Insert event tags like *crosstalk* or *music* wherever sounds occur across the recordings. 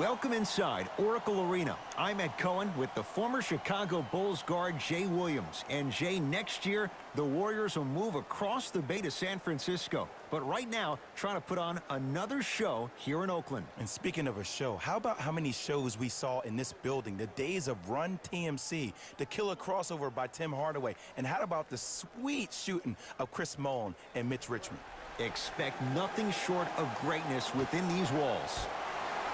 Welcome inside Oracle Arena. I'm Ed Cohen with the former Chicago Bulls guard Jay Williams. And Jay, next year, the Warriors will move across the bay to San Francisco. But right now, trying to put on another show here in Oakland. And speaking of a show, how about how many shows we saw in this building? The days of Run TMC, the killer crossover by Tim Hardaway, and how about the sweet shooting of Chris Mullin and Mitch Richmond? Expect nothing short of greatness within these walls.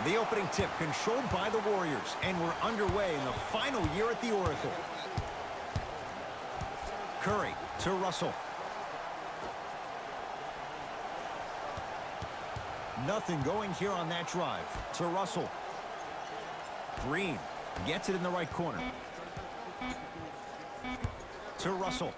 The opening tip controlled by the Warriors, and we're underway in the final year at the Oracle. Curry to Russell. Nothing going here on that drive. To Russell. Green gets it in the right corner. To Russell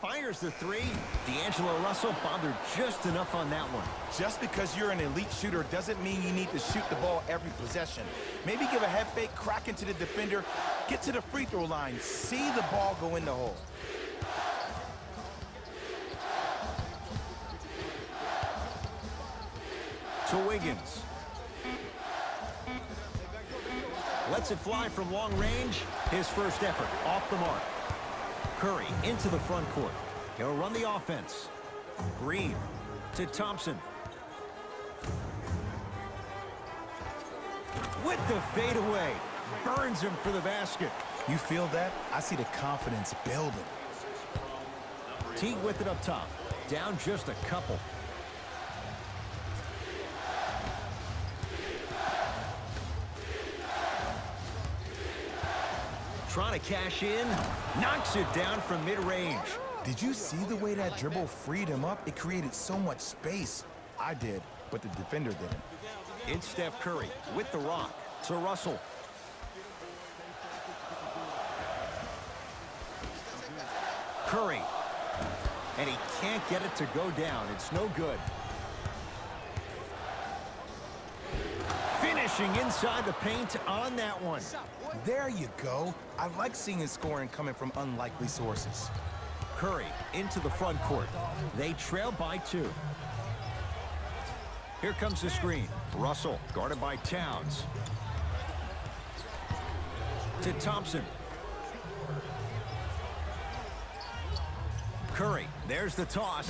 fires the three. D'Angelo Russell bothered just enough on that one. Just because you're an elite shooter doesn't mean you need to shoot the ball every possession. Maybe give a head fake, crack into the defender, get to the free throw line, see the ball go in the hole. To Wiggins. Lets it fly from long range. His first effort off the mark. Curry into the front court. He'll run the offense. Green to Thompson. With the fadeaway. Burns him for the basket. You feel that? I see the confidence building. Teague with it up top. Down just a couple. Trying to cash in. Knocks it down from mid-range. Did you see the way that dribble freed him up? It created so much space. I did, but the defender didn't. It's Steph Curry with the rock to Russell. Curry. And he can't get it to go down. It's no good. Finishing inside the paint on that one. There you go. I like seeing his scoring coming from unlikely sources. Curry into the front court. They trail by two. Here comes the screen. Russell guarded by Towns. To Thompson. Curry, there's the toss.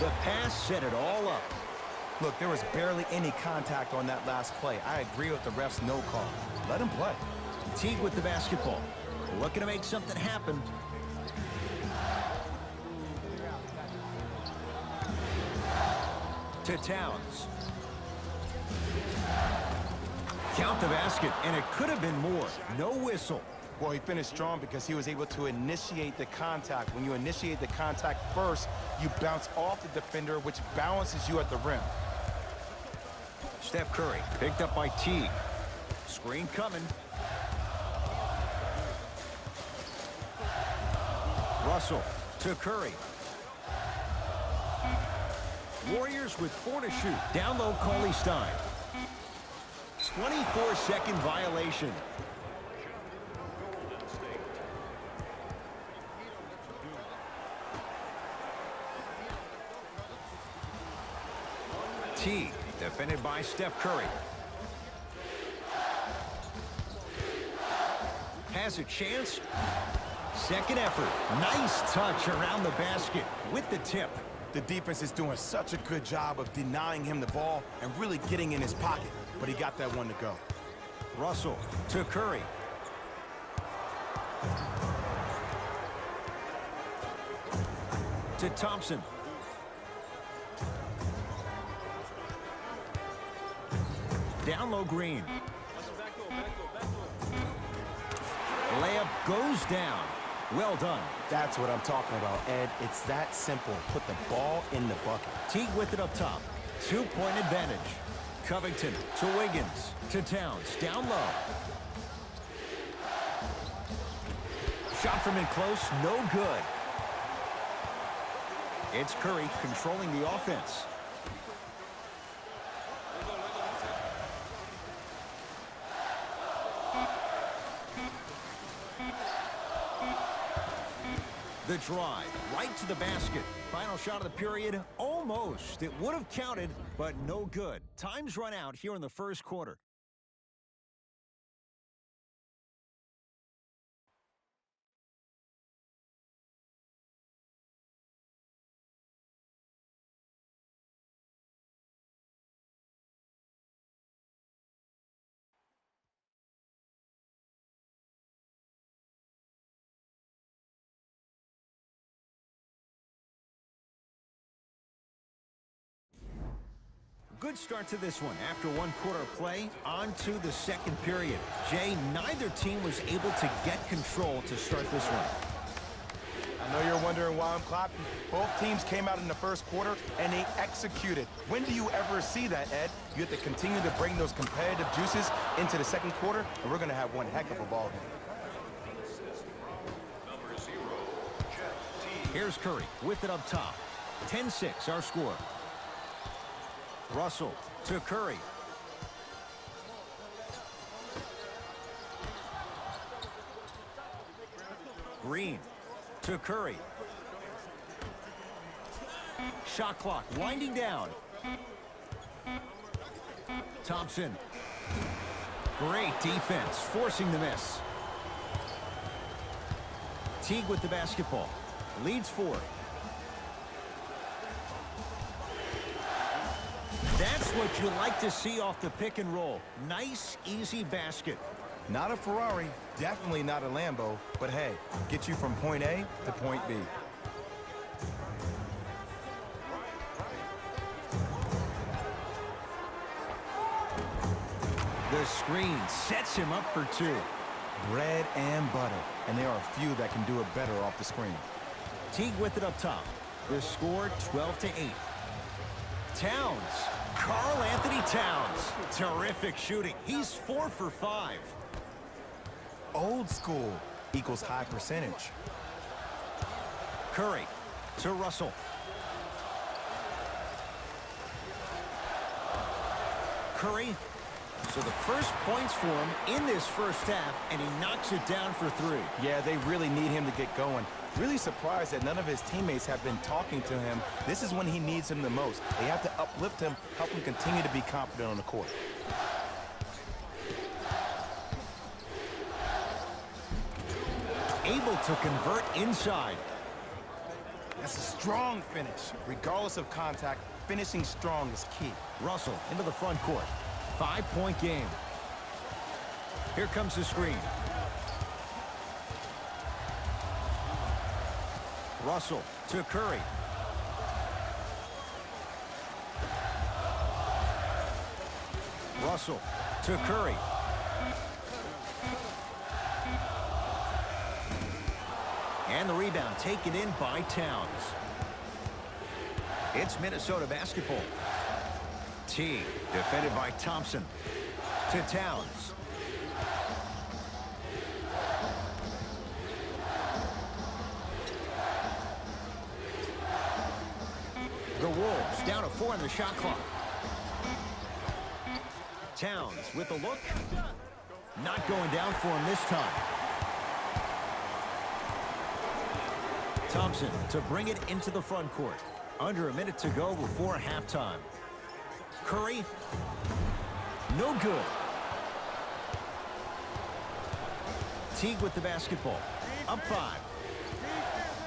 The pass set it all up. Look, there was barely any contact on that last play. I agree with the ref's no call. Let him play. Teague with the basketball. Looking to make something happen. To Towns. Count the basket, and it could have been more. No whistle. Well, he finished strong because he was able to initiate the contact. When you initiate the contact first, you bounce off the defender, which balances you at the rim. Steph Curry picked up by Teague. Screen coming. Russell to Curry. Warriors with four to shoot. Down low, Cauley Stein. 24-second violation. Teague, defended by Steph Curry. Has a chance. Second effort. Nice touch around the basket with the tip. The defense is doing such a good job of denying him the ball and really getting in his pocket, but he got that one to go. Russell to Curry. To Thompson. Down low Green. Layup goes down. Well done. That's what I'm talking about, Ed. It's that simple. Put the ball in the bucket. Teague with it up top. Two-point advantage. Covington to Wiggins. To Towns. Down low. Shot from in close. No good. It's Curry controlling the offense. The drive, right to the basket. Final shot of the period, almost. It would have counted, but no good. Time's run out here in the first quarter. Good start to this one. After one quarter play, on to the second period. Jay, neither team was able to get control to start this one. I know you're wondering why I'm clapping. Both teams came out in the first quarter, and they executed. When do you ever see that, Ed? You have to continue to bring those competitive juices into the second quarter, and we're going to have one heck of a ball game. Here's Curry with it up top. 10-6 our score. Russell to Curry. Green to Curry. Shot clock winding down. Thompson. Great defense, forcing the miss. Teague with the basketball. Leads four. That's what you like to see off the pick and roll. Nice, easy basket. Not a Ferrari, definitely not a Lambo, but hey, get you from point A to point B. The screen sets him up for two. Bread and butter, and there are a few that can do it better off the screen. Teague with it up top. The score 12 to 8. Towns. Karl Anthony Towns. Terrific shooting. He's four for five. Old school equals high percentage. Curry to Russell. Curry. So the first points for him in this first half, and he knocks it down for three. Yeah, they really need him to get going. Really surprised that none of his teammates have been talking to him. This is when he needs him the most. They have to uplift him, help him continue to be confident on the court. Able to convert inside. That's a strong finish. Regardless of contact, finishing strong is key. Russell into the front court. Five-point game. Here comes the screen. Russell to Curry. Russell to Curry. And the rebound taken in by Towns. It's Minnesota basketball. T defended by Thompson to Towns. The Wolves down to four in the shot clock. Towns with the look. Not going down for him this time. Thompson to bring it into the front court. Under a minute to go before halftime. Curry. No good. Teague with the basketball. Up five.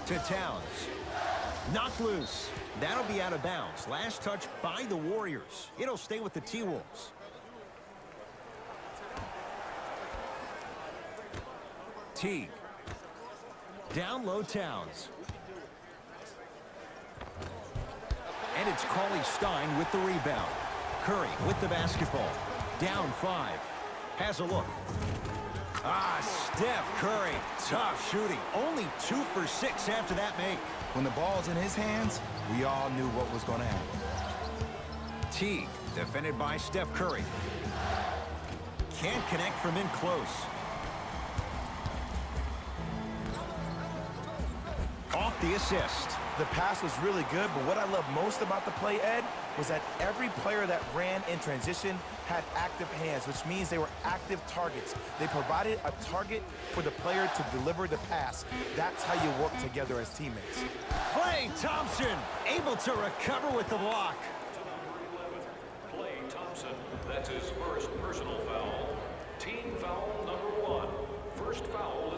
To Towns. Knocked loose. That'll be out of bounds. Last touch by the Warriors. It'll stay with the T-Wolves. Teague. Down low Towns. And it's Cauley Stein with the rebound. Curry with the basketball. Down five. Has a look. Ah, Steph Curry. Tough shooting. Only two for six after that make. When the ball's in his hands, we all knew what was going to happen. Teague, defended by Steph Curry. Can't connect from in close. Off the assist. The pass was really good, but what I love most about the play, Ed, was that every player that ran in transition had active hands, which means they were active targets. They provided a target for the player to deliver the pass. That's how you work together as teammates. Klay Thompson able to recover with the block. Klay Thompson, that's his first personal foul. Team foul number one. First foul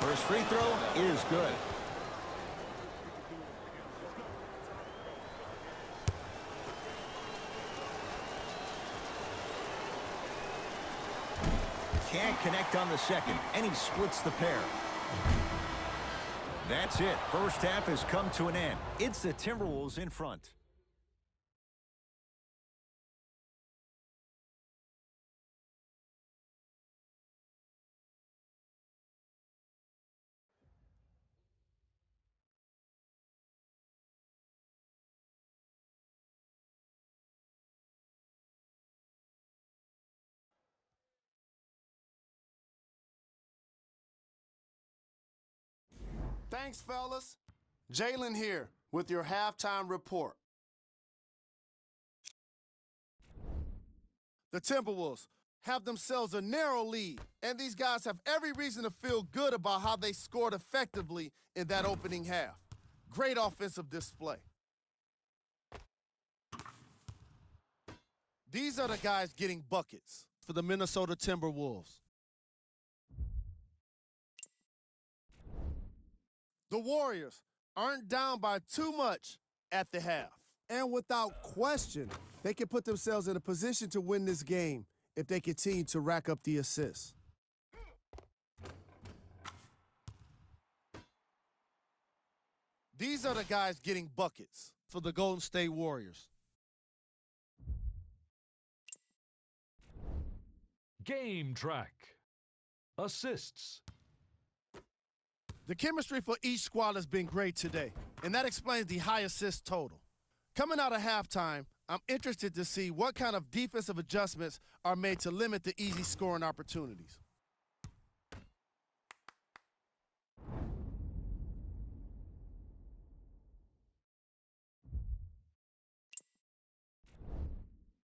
First free throw is good. Can't connect on the second, and he splits the pair. That's it. First half has come to an end. It's the Timberwolves in front. Thanks, fellas. Jalen here with your halftime report. The Timberwolves have themselves a narrow lead, and these guys have every reason to feel good about how they scored effectively in that opening half. Great offensive display. These are the guys getting buckets for the Minnesota Timberwolves. The Warriors aren't down by too much at the half. And without question, they can put themselves in a position to win this game if they continue to rack up the assists. These are the guys getting buckets for the Golden State Warriors. Game track. Assists. The chemistry for each squad has been great today, and that explains the high assist total. Coming out of halftime, I'm interested to see what kind of defensive adjustments are made to limit the easy scoring opportunities.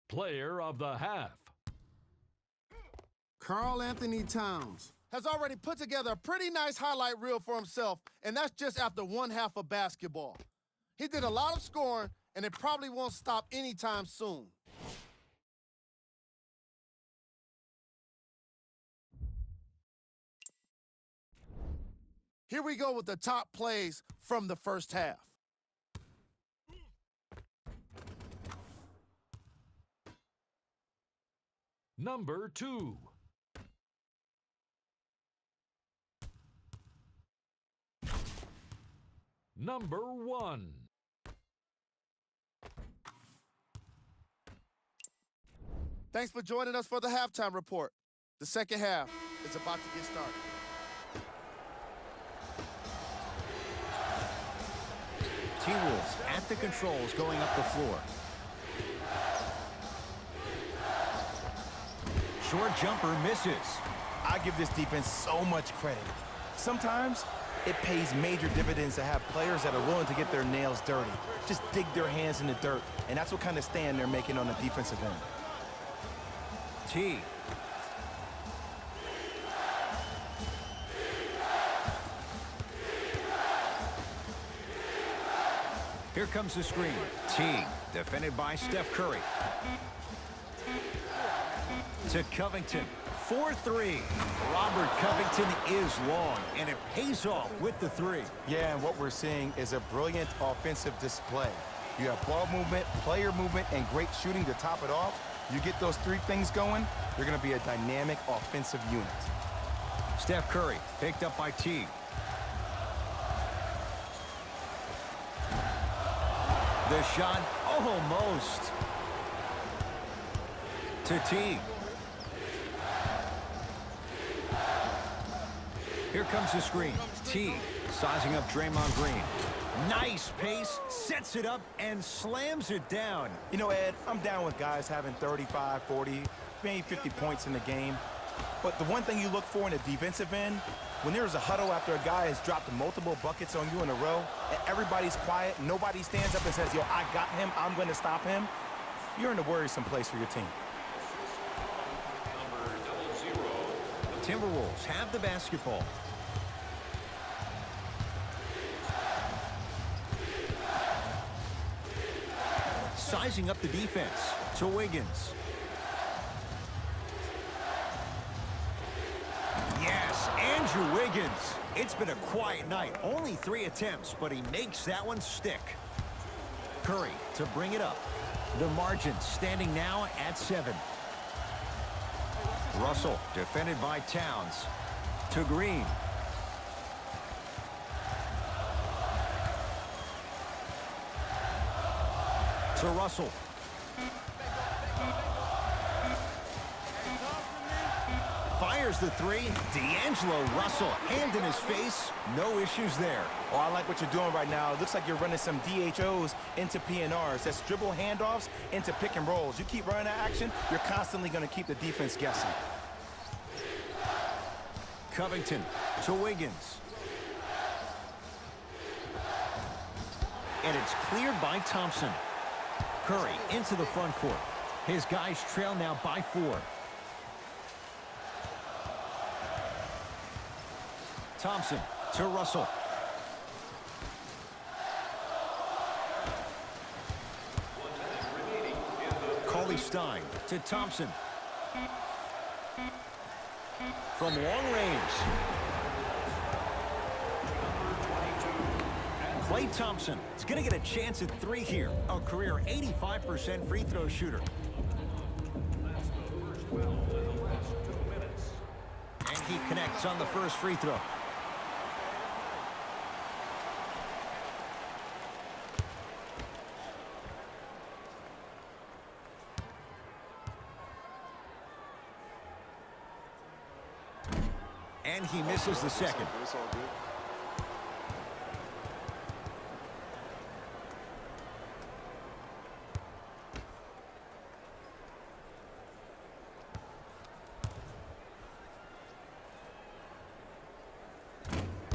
Player of the half. Karl Anthony Towns. Has already put together a pretty nice highlight reel for himself, and that's just after one half of basketball. He did a lot of scoring, and it probably won't stop anytime soon. Here we go with the top plays from the first half. Number two. Number one. Thanks for joining us for the halftime report. The second half is about to get started. T-Wolves at the controls going up the floor. Short jumper misses. I give this defense so much credit. Sometimes it pays major dividends to have players that are willing to get their nails dirty, just dig their hands in the dirt, and that's what kind of stand they're making on the defensive end. T. Here comes the screen. T. Defended by Steph Curry. To Covington. 4-3. Robert Covington is long, and it pays off with the three. Yeah, and what we're seeing is a brilliant offensive display. You have ball movement, player movement, and great shooting to top it off. You get those three things going, you're going to be a dynamic offensive unit. Steph Curry picked up by T. The shot almost to T. Here comes the screen. T sizing up Draymond Green. Nice pace, sets it up, and slams it down. You know, Ed, I'm down with guys having 35, 40, maybe 50 points in the game. But the one thing you look for in a defensive end When there's a huddle after a guy has dropped multiple buckets on you in a row, and everybody's quiet, nobody stands up and says, yo, I got him, I'm going to stop him, you're in a worrisome place for your team. Timberwolves have the basketball. Sizing up the defense to Wiggins. Yes, Andrew Wiggins. It's been a quiet night. Only three attempts, but he makes that one stick. Curry to bring it up. The margin standing now at seven. Russell defended by Towns. To Green. To Russell. Fires the three. D'Angelo Russell, hand in his face. No issues there. Oh, I like what you're doing right now. It looks like you're running some DHOs into PNRs. That's dribble handoffs into pick and rolls. You keep running that action, you're constantly going to keep the defense guessing. Covington to Wiggins. And it's cleared by Thompson. Curry into the front court. His guys trail now by four. Thompson to Russell. Cauley Stein to Thompson. From long range. Klay Thompson is going to get a chance at three here. A career 85% free throw shooter. And he connects on the first free throw. And he misses the second. It's all good.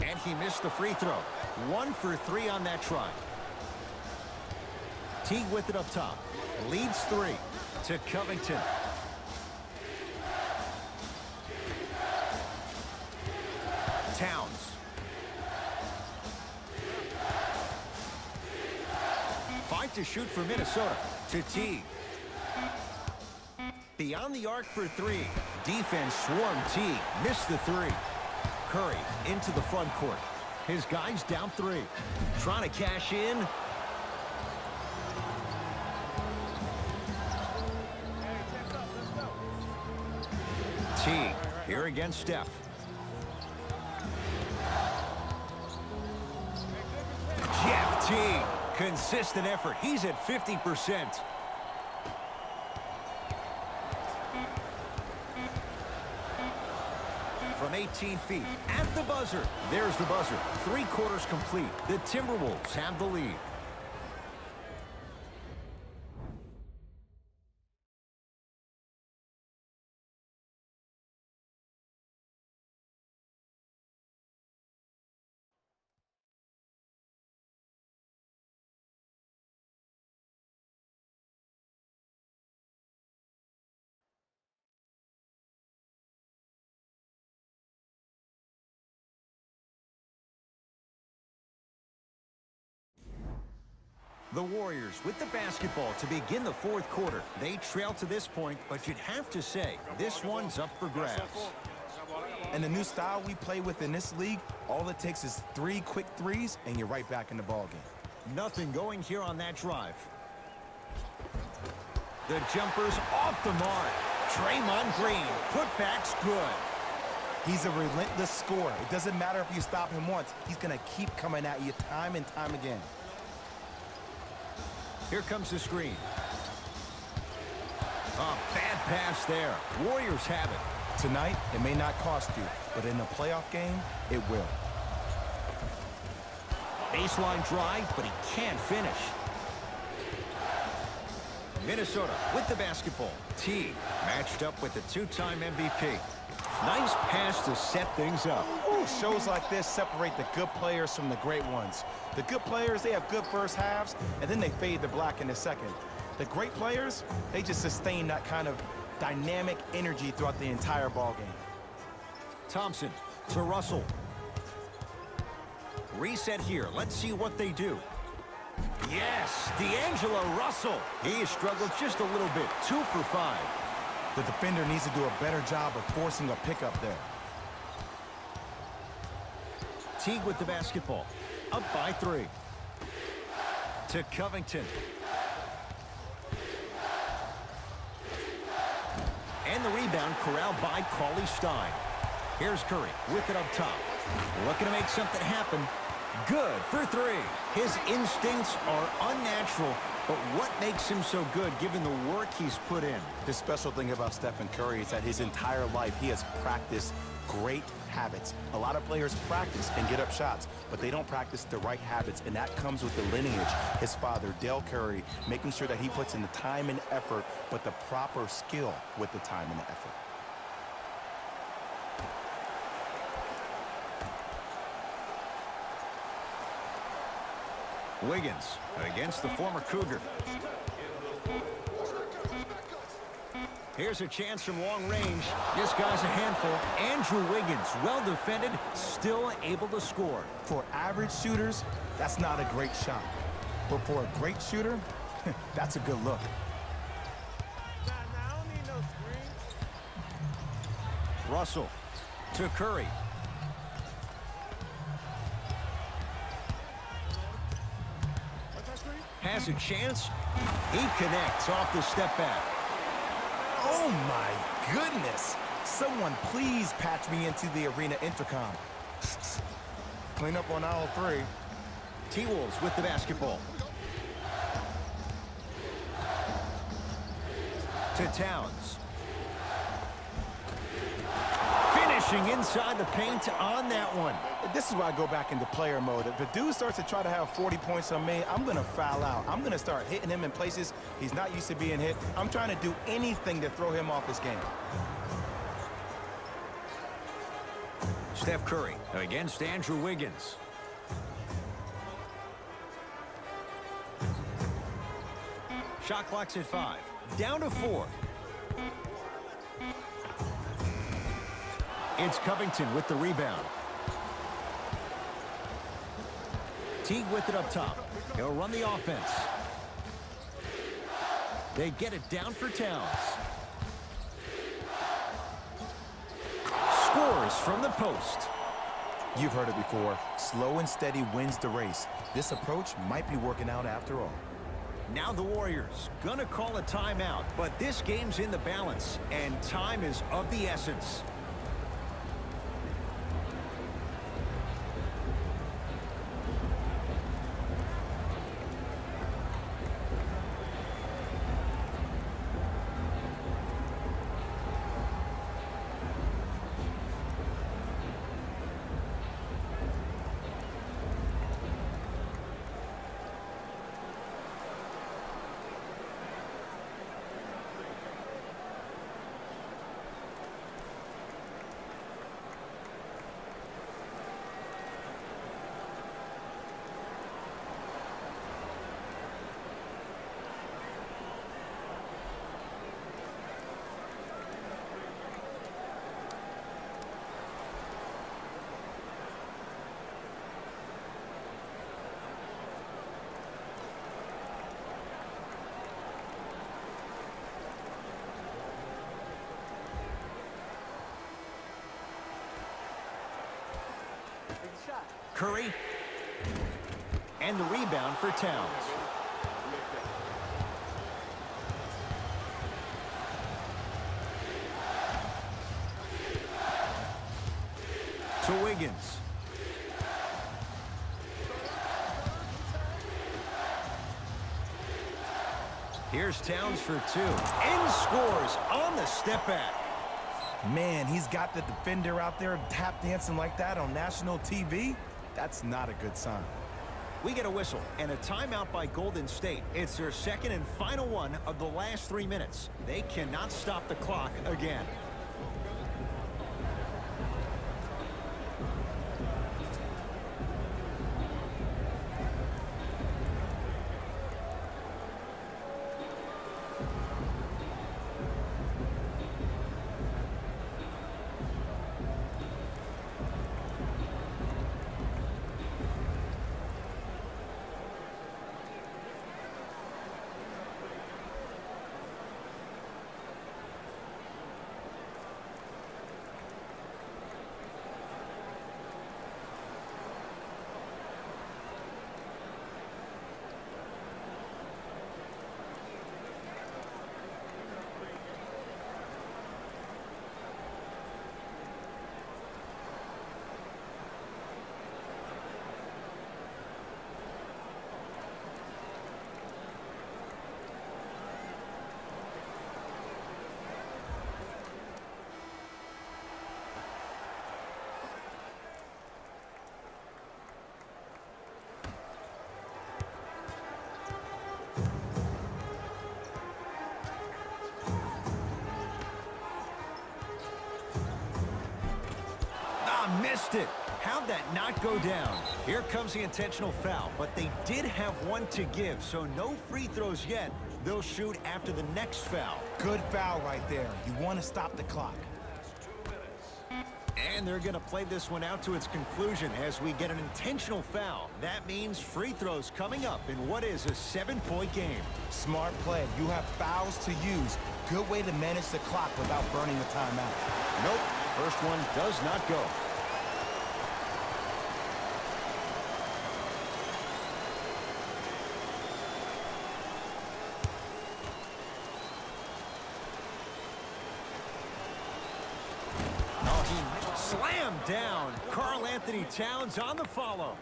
And he missed the free throw. One for three on that try. Teague with it up top. Leads three to Covington. To shoot for Minnesota. To Teague. Beyond the arc for three. Defense swarm Teague. Missed the three. Curry into the front court. His guys down three. Trying to cash in. Teague here against Steph. Jeff Teague. Consistent effort. He's at 50%. From 18 feet at the buzzer. There's the buzzer. Three quarters complete. The Timberwolves have the lead. The Warriors with the basketball to begin the fourth quarter. They trail to this point, but you'd have to say this one's up for grabs. And the new style we play with in this league, all it takes is three quick threes, and you're right back in the ballgame. Nothing going here on that drive. The jumper's off the mark. Draymond Green. Putback's good. He's a relentless scorer. It doesn't matter if you stop him once. He's going to keep coming at you time and time again. Here comes the screen. A bad pass there. Warriors have it. Tonight, it may not cost you, but in a playoff game, it will. Baseline drive, but he can't finish. Minnesota with the basketball. Teague matched up with the two-time MVP. Nice pass to set things up. Shows like this separate the good players from the great ones. The good players, they have good first halves, and then they fade to black in the second. The great players, they just sustain that kind of dynamic energy throughout the entire ball game. Thompson to Russell. Reset here. Let's see what they do. Yes, D'Angelo Russell. He has struggled just a little bit. Two for five. The defender needs to do a better job of forcing a pickup there. Teague with the basketball. Up by three. To Covington. And the rebound corralled by Cauley Stein. Here's Curry with it up top. Looking to make something happen. Good for three. His instincts are unnatural, but what makes him so good given the work he's put in? The special thing about Stephen Curry is that his entire life he has practiced great habits. A lot of players practice and get up shots, but they don't practice the right habits, and that comes with the lineage. His father, Dell Curry, making sure that he puts in the time and effort, but the proper skill with the time and the effort. Wiggins against the former Cougar. Here's a chance from long range. This guy's a handful. Andrew Wiggins, well defended, still able to score. For average shooters, that's not a great shot. But for a great shooter, *laughs* that's a good look. Russell to Curry. Has a chance. He connects off the step back. Oh my goodness! Someone please patch me into the arena intercom. Clean up on aisle three. T-Wolves with the basketball. To Towns. Finishing inside the paint on that one. This is why I go back into player mode. If the dude starts to try to have 40 points on me, I'm going to foul out. I'm going to start hitting him in places he's not used to being hit. I'm trying to do anything to throw him off his game. Steph Curry against Andrew Wiggins. Shot clock's at five. Down to four. It's Covington with the rebound. Teague with it up top. He'll run the offense. They get it down for Towns. Scores from the post. You've heard it before. Slow and steady wins the race. This approach might be working out after all. Now the Warriors gonna call a timeout, but this game's in the balance, and time is of the essence. Curry. And the rebound for Towns. To Wiggins. Here's Towns for two. And scores on the step back. Man, he's got the defender out there tap dancing like that on national TV. That's not a good sign. We get a whistle and a timeout by Golden State. It's their second and final one of the last three minutes. They cannot stop the clock again. How'd that not go down? Here comes the intentional foul, but they did have one to give, so no free throws yet. They'll shoot after the next foul. Good foul right there. You want to stop the clock. And they're going to play this one out to its conclusion as we get an intentional foul. That means free throws coming up in what is a seven-point game. Smart play. You have fouls to use. Good way to manage the clock without burning the timeout. Nope. First one does not go. Oh, he slammed down. Karl Anthony Towns on the follow.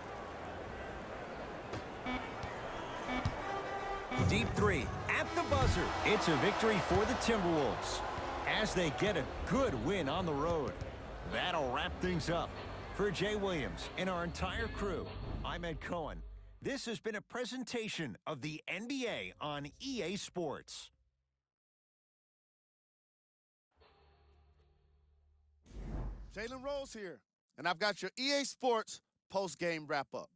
Deep three at the buzzer. It's a victory for the Timberwolves as they get a good win on the road. That'll wrap things up. For Jay Williams and our entire crew, I'm Ed Cohen. This has been a presentation of the NBA on EA Sports. Jalen Rose here, and I've got your EA Sports post-game wrap-up.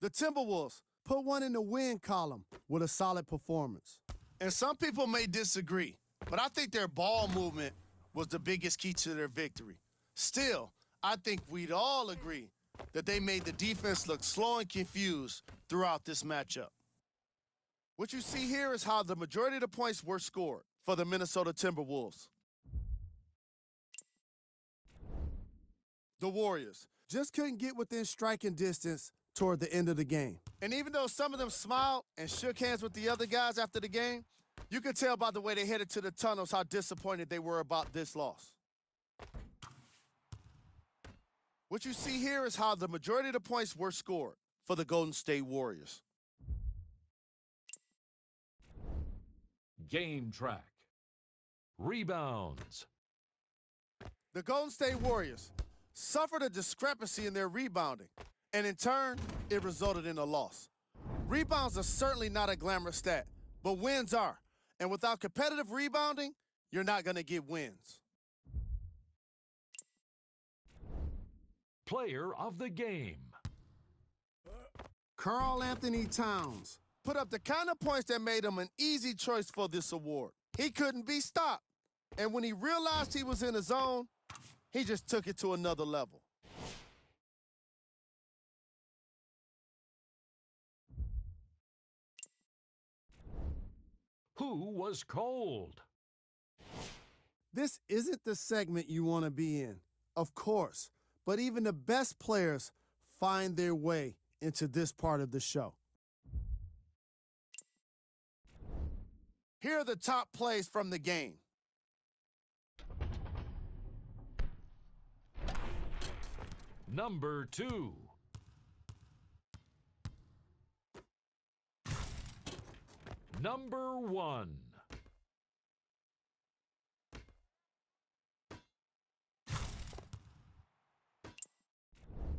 The Timberwolves Put one in the win column with a solid performance. And some people may disagree, but I think their ball movement was the biggest key to their victory. Still, I think we'd all agree that they made the defense look slow and confused throughout this matchup. What you see here is how the majority of the points were scored for the Minnesota Timberwolves. The Warriors. Just couldn't get within striking distance toward the end of the game. And even though some of them smiled and shook hands with the other guys after the game, you could tell by the way they headed to the tunnels how disappointed they were about this loss. What you see here is how the majority of the points were scored for the Golden State Warriors. Game track. Rebounds. The Golden State Warriors suffered a discrepancy in their rebounding, and in turn, it resulted in a loss. Rebounds are certainly not a glamorous stat, but wins are. And without competitive rebounding, you're not going to get wins. Player of the game. Karl Anthony Towns. Put up the kind of points that made him an easy choice for this award. He couldn't be stopped. And when he realized he was in the zone, he just took it to another level. Who was cold? This isn't the segment you want to be in, of course, but even the best players find their way into this part of the show. Here are the top plays from the game. Number two. Number one.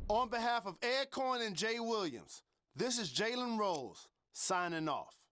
On behalf of Ed Cohen and Jay Williams, this is Jalen Rose signing off.